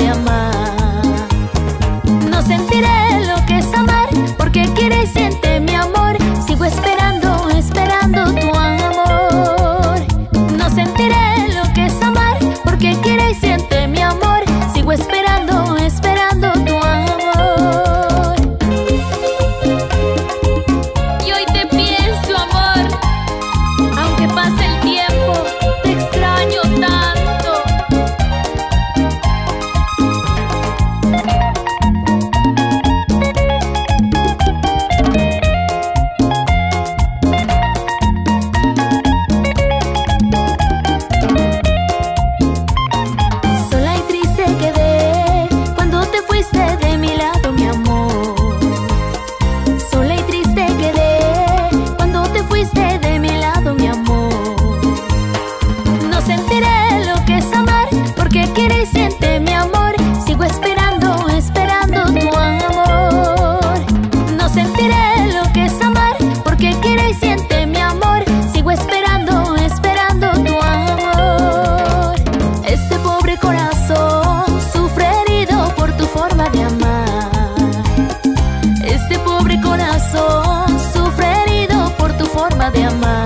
podemos. Sabe amar